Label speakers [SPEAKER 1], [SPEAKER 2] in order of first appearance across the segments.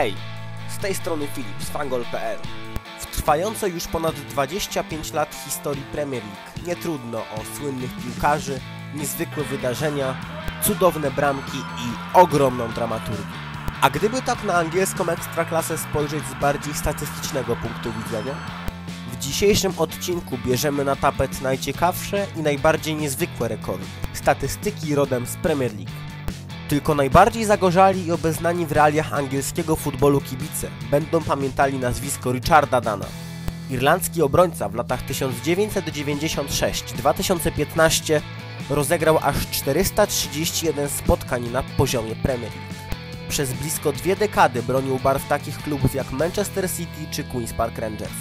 [SPEAKER 1] Hej, z tej strony Filip z fangol.pl. W trwającej już ponad 25 lat historii Premier League nie trudno o słynnych piłkarzy, niezwykłe wydarzenia, cudowne bramki i ogromną dramaturgię. A gdyby tak na angielską ekstraklasę spojrzeć z bardziej statystycznego punktu widzenia? W dzisiejszym odcinku bierzemy na tapet najciekawsze i najbardziej niezwykłe rekordy. Statystyki rodem z Premier League. Tylko najbardziej zagorzali i obeznani w realiach angielskiego futbolu kibice będą pamiętali nazwisko Richarda Dana. Irlandzki obrońca w latach 1996-2015 rozegrał aż 431 spotkań na poziomie Premier League. Przez blisko dwie dekady bronił barw takich klubów jak Manchester City czy Queen's Park Rangers.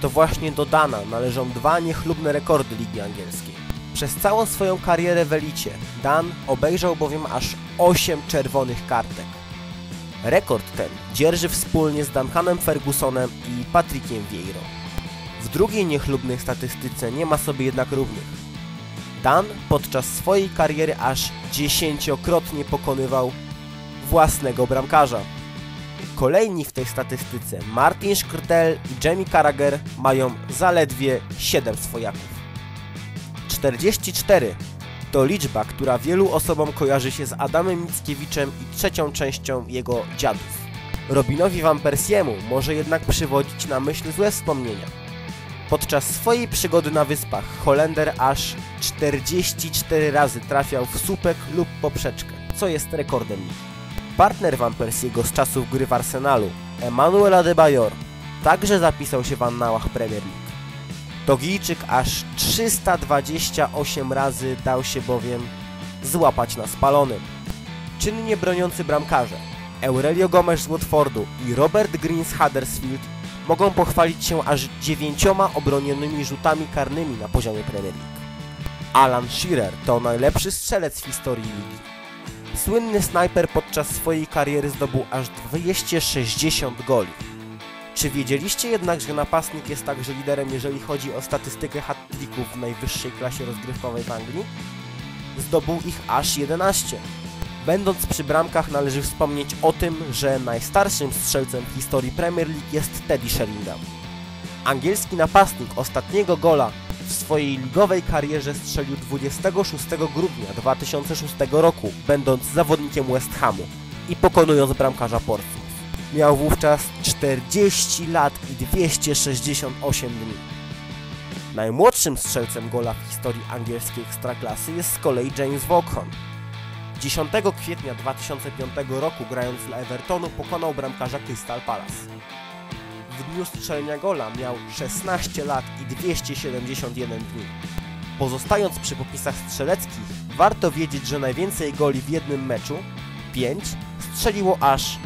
[SPEAKER 1] To właśnie do Dana należą dwa niechlubne rekordy ligi angielskiej. Przez całą swoją karierę w elicie Dan obejrzał bowiem aż 8 czerwonych kartek. Rekord ten dzierży wspólnie z Duncanem Fergusonem i Patrickiem Vieirą. W drugiej niechlubnej statystyce nie ma sobie jednak równych. Dan podczas swojej kariery aż dziesięciokrotnie pokonywał własnego bramkarza. Kolejni w tej statystyce Martin Szkrtel i Jamie Carragher mają zaledwie 7 swojaków. 44 to liczba, która wielu osobom kojarzy się z Adamem Mickiewiczem i trzecią częścią jego dziadów. Robinowi Van Persiemu może jednak przywodzić na myśl złe wspomnienia. Podczas swojej przygody na wyspach Holender aż 44 razy trafiał w słupek lub poprzeczkę, co jest rekordem Partner Van Persiego z czasów gry w Arsenalu, Emmanuel Adebayor, także zapisał się w annałach Premier League. Togijczyk aż 328 razy dał się bowiem złapać na spalonym. Czynnie broniący bramkarze Aurelio Gomes z Watfordu i Robert Green z Huddersfield mogą pochwalić się aż dziewięcioma obronionymi rzutami karnymi na poziomie Premier League. Alan Shearer to najlepszy strzelec w historii ligi. Słynny snajper podczas swojej kariery zdobył aż 260 goli. Czy wiedzieliście jednak, że napastnik jest także liderem, jeżeli chodzi o statystykę hat-tricków w najwyższej klasie rozgrywkowej w Anglii? Zdobył ich aż 11. Będąc przy bramkach należy wspomnieć o tym, że najstarszym strzelcem w historii Premier League jest Teddy Sheringham. Angielski napastnik ostatniego gola w swojej ligowej karierze strzelił 26 grudnia 2006 roku, będąc zawodnikiem West Hamu i pokonując bramkarza Portsmouth. Miał wówczas 40 lat i 268 dni. Najmłodszym strzelcem gola w historii angielskiej ekstraklasy jest z kolei James Vaughan. 10 kwietnia 2005 roku grając dla Evertonu pokonał bramkarza Crystal Palace. W dniu strzelenia gola miał 16 lat i 271 dni. Pozostając przy popisach strzeleckich, warto wiedzieć, że najwięcej goli w jednym meczu, 5, strzeliło aż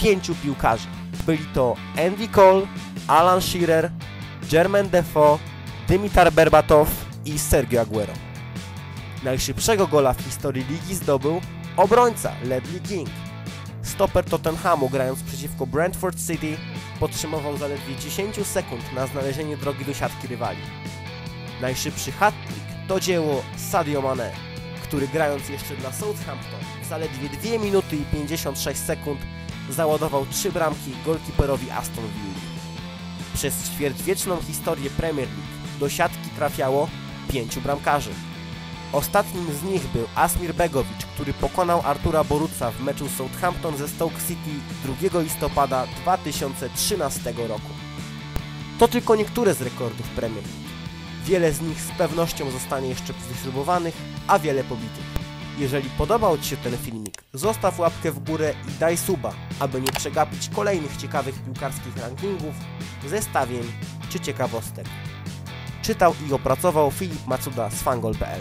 [SPEAKER 1] pięciu piłkarzy. Byli to Andy Cole, Alan Shearer, Jermaine Defoe, Dimitar Berbatow i Sergio Aguero. Najszybszego gola w historii ligi zdobył obrońca Ledley King. Stoper Tottenhamu grając przeciwko Brentford City potrzebował zaledwie 10 sekund na znalezienie drogi do siatki rywali. Najszybszy hat-trick to dzieło Sadio Mane, który grając jeszcze dla Southampton zaledwie 2 minuty i 56 sekund załadował trzy bramki golkiperowi Aston Villa. Przez ćwierćwieczną historię Premier League do siatki trafiało pięciu bramkarzy. Ostatnim z nich był Asmir Begowicz, który pokonał Artura Boruca w meczu Southampton ze Stoke City 2 listopada 2013 roku. To tylko niektóre z rekordów Premier League. Wiele z nich z pewnością zostanie jeszcze wyśrubowanych, a wiele pobitych. Jeżeli podobał Ci się ten filmik, zostaw łapkę w górę i daj suba, aby nie przegapić kolejnych ciekawych piłkarskich rankingów, zestawień czy ciekawostek. Czytał i opracował Filip Macuda z fangol.pl